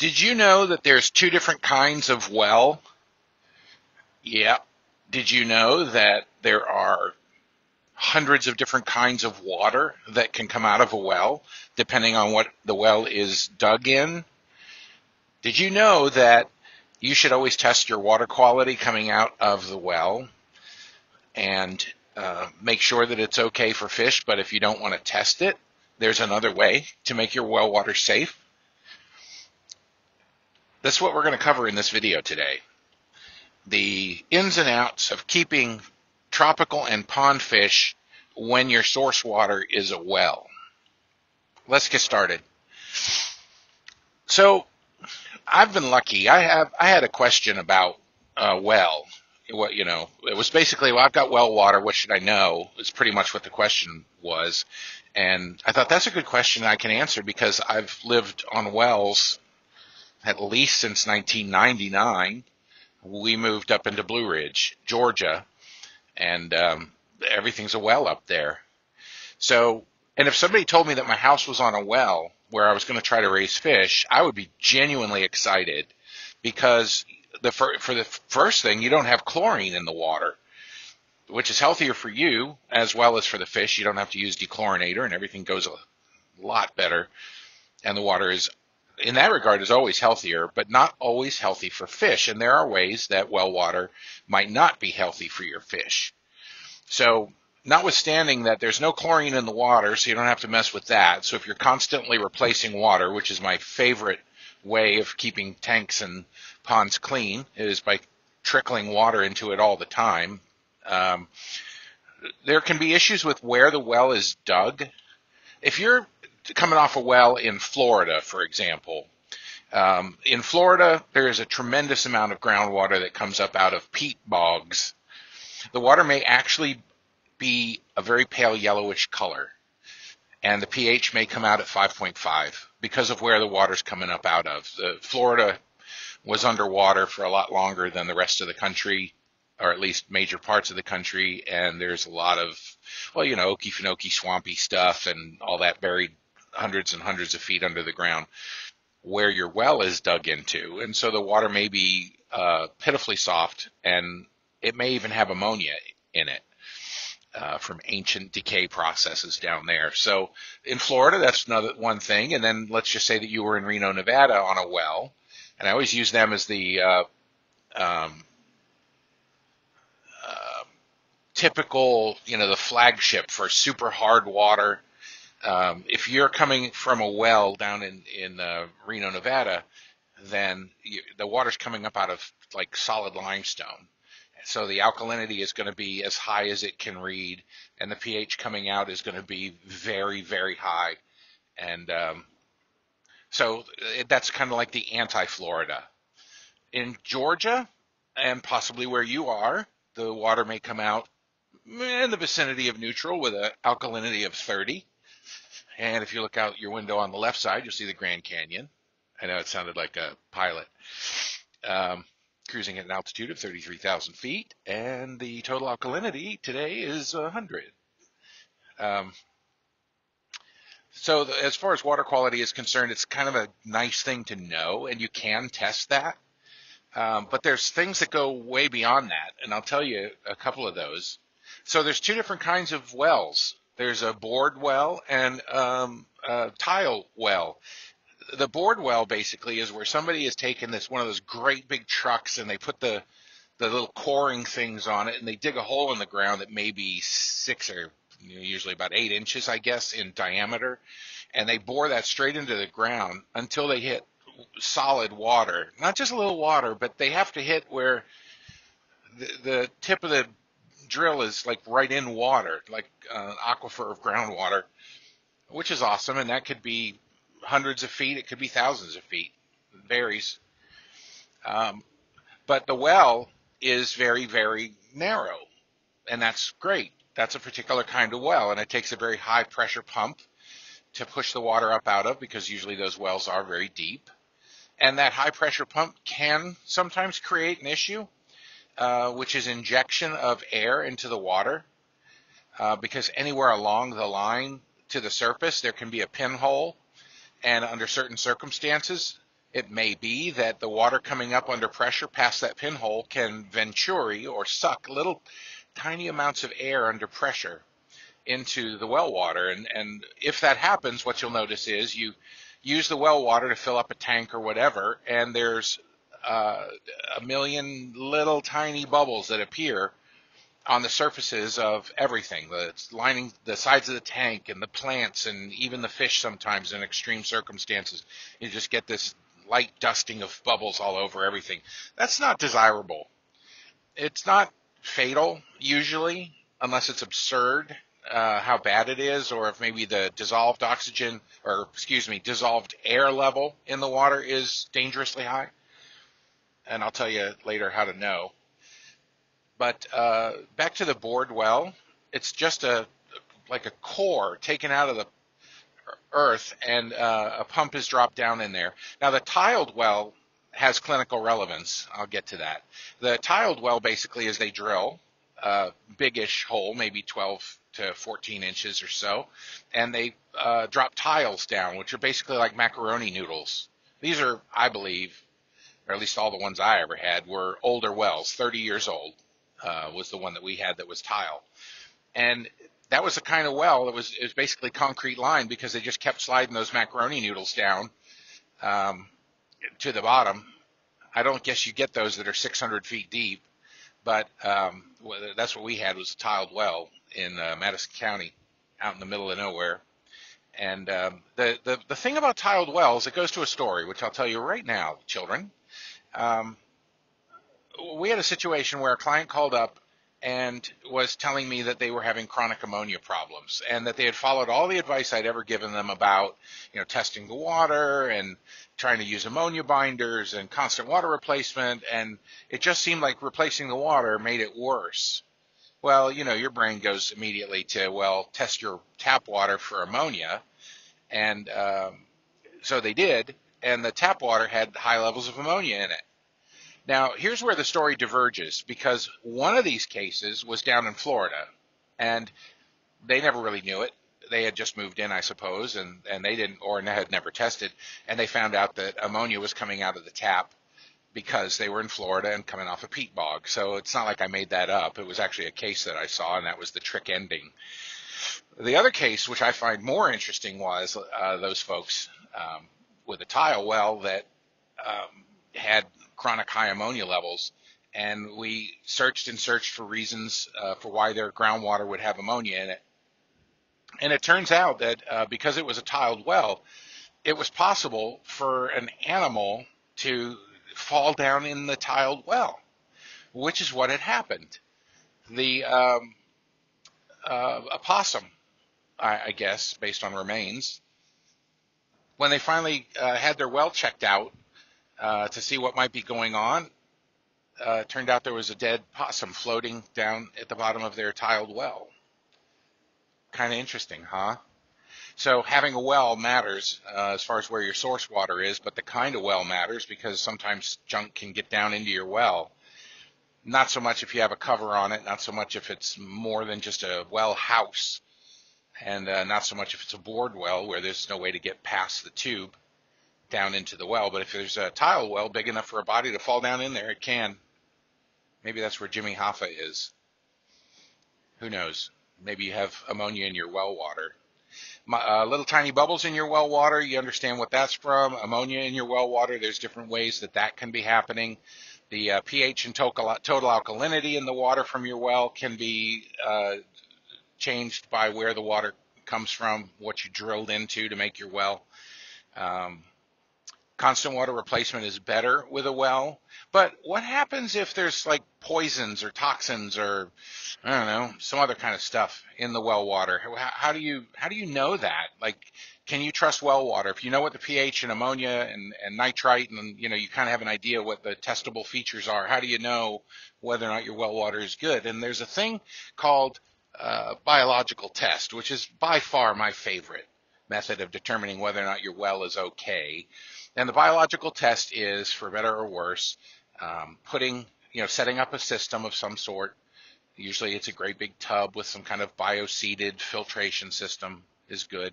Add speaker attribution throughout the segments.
Speaker 1: Did you know that there's two different kinds of well? Yeah. Did you know that there are hundreds of different kinds of water that can come out of a well, depending on what the well is dug in? Did you know that you should always test your water quality coming out of the well and uh, make sure that it's okay for fish, but if you don't want to test it, there's another way to make your well water safe. That's what we're going to cover in this video today. The ins and outs of keeping tropical and pond fish when your source water is a well. Let's get started. So, I've been lucky. I have I had a question about uh, well. What you know, it was basically, well, I've got well water. What should I know? It's pretty much what the question was, and I thought that's a good question I can answer because I've lived on wells at least since 1999. We moved up into Blue Ridge, Georgia, and um, everything's a well up there. So, and if somebody told me that my house was on a well where I was going to try to raise fish, I would be genuinely excited because the for, for the first thing, you don't have chlorine in the water, which is healthier for you as well as for the fish. You don't have to use dechlorinator, and everything goes a lot better. And the water is in that regard is always healthier, but not always healthy for fish. And there are ways that well water might not be healthy for your fish. So, notwithstanding that there's no chlorine in the water, so you don't have to mess with that. So, if you're constantly replacing water, which is my favorite way of keeping tanks and ponds clean, is by trickling water into it all the time. Um, there can be issues with where the well is dug. If you're coming off a well in Florida, for example. Um, in Florida, there is a tremendous amount of groundwater that comes up out of peat bogs. The water may actually be a very pale yellowish color, and the pH may come out at 5.5 because of where the water's coming up out of. Florida was underwater for a lot longer than the rest of the country, or at least major parts of the country, and there's a lot of, well, you know, Okefenokee swampy stuff and all that buried hundreds and hundreds of feet under the ground where your well is dug into. And so the water may be uh, pitifully soft and it may even have ammonia in it. Uh, from ancient decay processes down there. So in Florida, that's another one thing. And then let's just say that you were in Reno, Nevada on a well, and I always use them as the uh, um, uh, typical, you know, the flagship for super hard water um, if you're coming from a well down in in uh, Reno, Nevada, then you, the water's coming up out of like solid limestone. So the alkalinity is going to be as high as it can read, and the pH coming out is going to be very, very high. And um, so it, that's kind of like the anti-Florida. In Georgia, and possibly where you are, the water may come out in the vicinity of neutral with an alkalinity of 30 and if you look out your window on the left side, you'll see the Grand Canyon. I know it sounded like a pilot. Um, cruising at an altitude of 33,000 feet, and the total alkalinity today is 100. Um, so, the, as far as water quality is concerned, it's kind of a nice thing to know, and you can test that. Um, but there's things that go way beyond that, and I'll tell you a couple of those. So, there's two different kinds of wells there's a bored well and um, a tile well. The bored well basically is where somebody has taken this one of those great big trucks and they put the the little coring things on it and they dig a hole in the ground that may be six or usually about eight inches, I guess, in diameter, and they bore that straight into the ground until they hit solid water. Not just a little water, but they have to hit where the, the tip of the drill is like right in water, like an aquifer of groundwater, which is awesome. And that could be hundreds of feet, it could be thousands of feet. It varies. Um, but the well is very, very narrow, and that's great. That's a particular kind of well, and it takes a very high pressure pump to push the water up out of because usually those wells are very deep. And that high pressure pump can sometimes create an issue uh, which is injection of air into the water, uh, because anywhere along the line to the surface there can be a pinhole, and under certain circumstances, It may be that the water coming up under pressure past that pinhole can venturi or suck little tiny amounts of air under pressure into the well water. And, and if that happens, what you'll notice is you use the well water to fill up a tank or whatever, and there's uh, a million little tiny bubbles that appear on the surfaces of everything. The lining the sides of the tank and the plants and even the fish sometimes in extreme circumstances. You just get this light dusting of bubbles all over everything. That's not desirable. It's not fatal usually unless it's absurd uh, how bad it is, or if maybe the dissolved oxygen, or excuse me, dissolved air level in the water is dangerously high. And I'll tell you later how to know. But uh, back to the bored well, it's just a like a core taken out of the earth, and uh, a pump is dropped down in there. Now the tiled well has clinical relevance. I'll get to that. The tiled well basically is they drill a biggish hole, maybe 12 to 14 inches or so, and they uh, drop tiles down, which are basically like macaroni noodles. These are, I believe, or at least all the ones I ever had, were older wells, 30 years old uh, was the one that we had that was tile. And that was the kind of well that was, it was basically concrete lined because they just kept sliding those macaroni noodles down um, to the bottom. I don't guess you get those that are 600 feet deep, but um, that's what we had was a tiled well in uh, Madison County, out in the middle of nowhere. And um, the, the the thing about tiled wells, it goes to a story, which I'll tell you right now, children. Um, we had a situation where a client called up and was telling me that they were having chronic ammonia problems and that they had followed all the advice I'd ever given them about, you know, testing the water and trying to use ammonia binders and constant water replacement and it just seemed like replacing the water made it worse. Well, you know, your brain goes immediately to, well, test your tap water for ammonia. And um, so they did, and the tap water had high levels of ammonia in it. Now, here's where the story diverges because one of these cases was down in Florida, and they never really knew it. They had just moved in, I suppose, and, and they didn't, or had never tested, and they found out that ammonia was coming out of the tap because they were in Florida and coming off a peat bog. So it's not like I made that up. It was actually a case that I saw, and that was the trick ending. The other case, which I find more interesting, was uh, those folks um, with a tile well that um, had chronic high ammonia levels. And we searched and searched for reasons uh, for why their groundwater would have ammonia in it. And it turns out that uh, because it was a tiled well, it was possible for an animal to fall down in the tiled well, which is what had happened. The um, uh, opossum, I, I, guess, based on remains, when they finally uh, had their well checked out uh, to see what might be going on, uh, turned out there was a dead possum floating down at the bottom of their tiled well. Kind of interesting, huh? So having a well matters uh, as far as where your source water is, but the kind of well matters because sometimes junk can get down into your well. Not so much if you have a cover on it, not so much if it's more than just a well house, and uh, not so much if it's a bored well where there's no way to get past the tube down into the well. But if there's a tile well big enough for a body to fall down in there, it can. Maybe that's where Jimmy Hoffa is. Who knows? Maybe you have ammonia in your well water uh, little tiny bubbles in your well water, you understand what that's from. Ammonia in your well water, there's different ways that that can be happening. The uh, pH and total, alkalinity in the water from your well can be uh, changed by where the water comes from, what you drilled into to make your well. Um, constant water replacement is better with a well. But what happens if there's like poisons or toxins or I don't know some other kind of stuff in the well water? How, how, do you how do you know that? Like, can you trust well water if you know what the pH and ammonia and, and nitrite and you know you kind of have an idea what the testable features are? How do you know whether or not your well water is good? And there's a thing called uh, biological test, which is by far my favorite method of determining whether or not your well is okay. And the biological test is, for better or worse, um, putting, you know, setting up a system of some sort. Usually it's a great big tub with some kind of bio-seeded filtration system is good.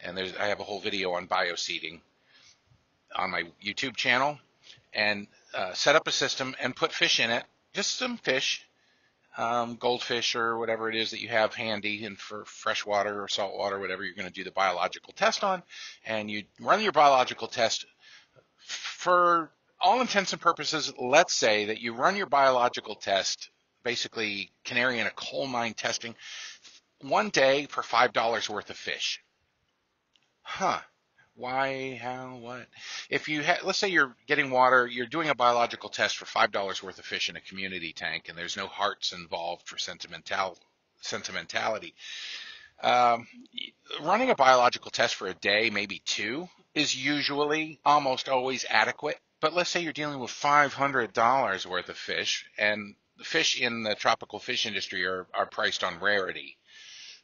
Speaker 1: And there's, I have a whole video on bio-seeding on my YouTube channel and uh, set up a system and put fish in it, just some fish, um, goldfish or whatever it is that you have handy and for freshwater or saltwater, whatever you're going to do the biological test on, and you run your biological test for all intents and purposes. Let's say that you run your biological test, basically canary in a coal mine testing, one day for five dollars worth of fish. Huh why, how, what. If you ha- let's say you're getting water, you're doing a biological test for five dollars worth of fish in a community tank, and there's no hearts involved for sentimental sentimentality. Um, running a biological test for a day, maybe two, is usually almost always adequate. But let's say you're dealing with $500 worth of fish, and the fish in the tropical fish industry are, are priced on rarity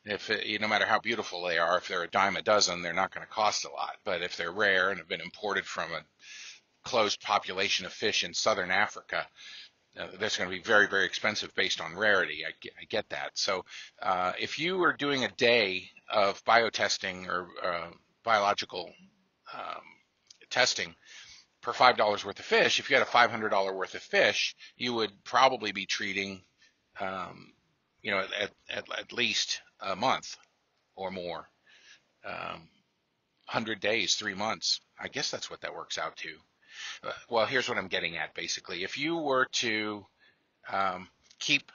Speaker 1: if it, no matter how beautiful they are, if they're a dime a dozen, they're not going to cost a lot. But if they're rare and have been imported from a closed population of fish in southern Africa, uh, that's going to be very, very expensive based on rarity. I get, I get that. So uh, if you are doing a day of biotesting or uh, biological um, testing per five dollars worth of fish, if you had a five hundred dollar worth of fish, you would probably be treating um, you know, at, at, at least a month or more. Um, 100 days, three months. I guess that's what that works out to. Uh, well, here's what I'm getting at basically. If you were to um, keep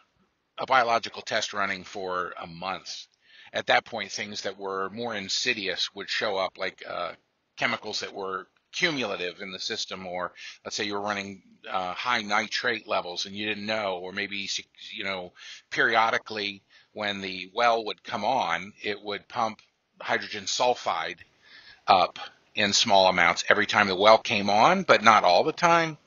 Speaker 1: a biological test running for a month, at that point, things that were more insidious would show up, like uh, chemicals that were cumulative in the system, or let's say you were running uh, high nitrate levels and you didn't know, or maybe you know periodically when the well would come on, it would pump hydrogen sulfide up in small amounts every time the well came on, but not all the time.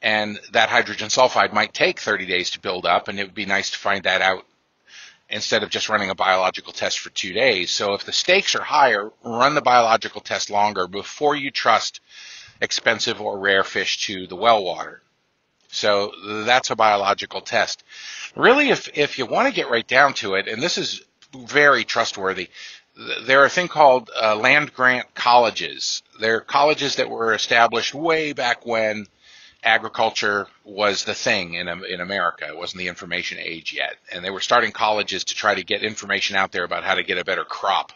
Speaker 1: And that hydrogen sulfide might take 30 days to build up, and it would be nice to find that out instead of just running a biological test for two days. So if the stakes are higher, run the biological test longer before you trust expensive or rare fish to the well water. So that's a biological test. Really, if, if you want to get right down to it, and this is very trustworthy, there are a thing called uh, land grant colleges. They're colleges that were established way back when agriculture was the thing in in America. It wasn't the information age yet, and they were starting colleges to try to get information out there about how to get a better crop.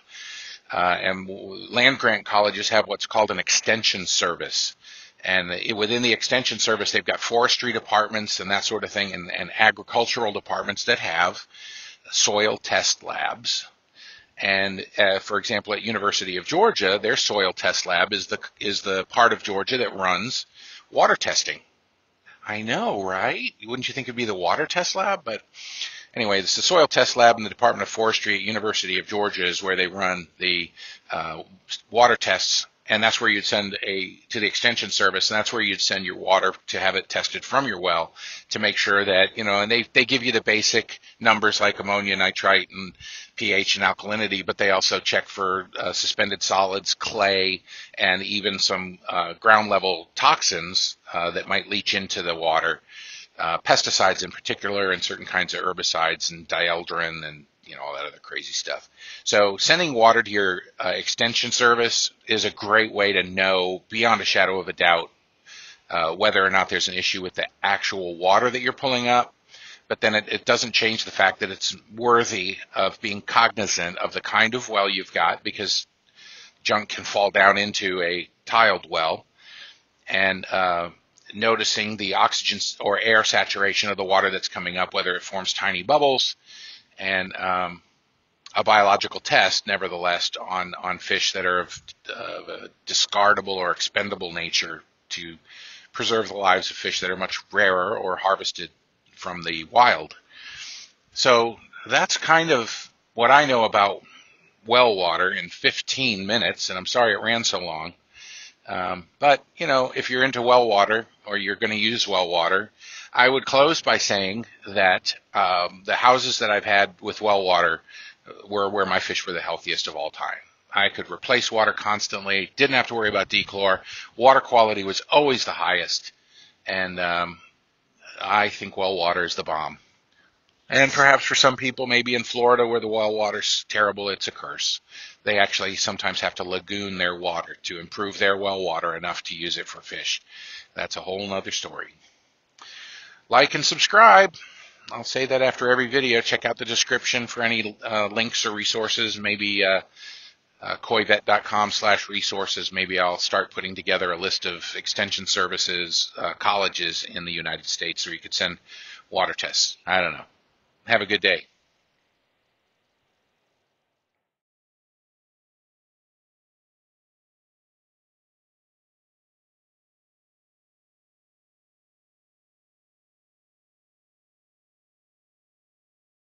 Speaker 1: Uh, and land grant colleges have what's called an extension service. And within the extension service, they've got forestry departments and that sort of thing, and, and agricultural departments that have soil test labs. And uh, for example, at University of Georgia, their soil test lab is the is the part of Georgia that runs water testing. I know, right? Wouldn't you think it'd be the water test lab? But anyway, it's the soil test lab in the Department of Forestry at University of Georgia is where they run the uh, water tests and that's where you'd send a to the extension service and that's where you'd send your water to have it tested from your well to make sure that you know and they they give you the basic numbers like ammonia nitrite and ph and alkalinity but they also check for uh, suspended solids clay and even some uh, ground level toxins uh, that might leach into the water. Uh, pesticides in particular and certain kinds of herbicides and dieldrin and you know all that other crazy stuff. So sending water to your uh, extension service is a great way to know beyond a shadow of a doubt uh, whether or not there's an issue with the actual water that you're pulling up. But then it, it doesn't change the fact that it's worthy of being cognizant of the kind of well you've got because junk can fall down into a tiled well and uh, noticing the oxygen or air saturation of the water that's coming up, whether it forms tiny bubbles and um, a biological test, nevertheless, on on fish that are of uh, discardable or expendable nature to preserve the lives of fish that are much rarer or harvested from the wild. So that's kind of what I know about well water in 15 minutes, and I'm sorry it ran so long. Um, but you know, if you're into well water or you're going to use well water, I would close by saying that um, the houses that I've had with well water were where my fish were the healthiest of all time. I could replace water constantly, didn't have to worry about dechlor. Water quality was always the highest, and um, I think well water is the bomb. And perhaps for some people, maybe in Florida where the well water's terrible, it's a curse. They actually sometimes have to lagoon their water to improve their well water enough to use it for fish. That's a whole other story. Like and subscribe. I'll say that after every video. Check out the description for any uh, links or resources. Maybe uh, uh, koivet.com slash resources. Maybe I'll start putting together a list of extension services, uh, colleges in the United States where you could send water tests. I don't know. Have a good day.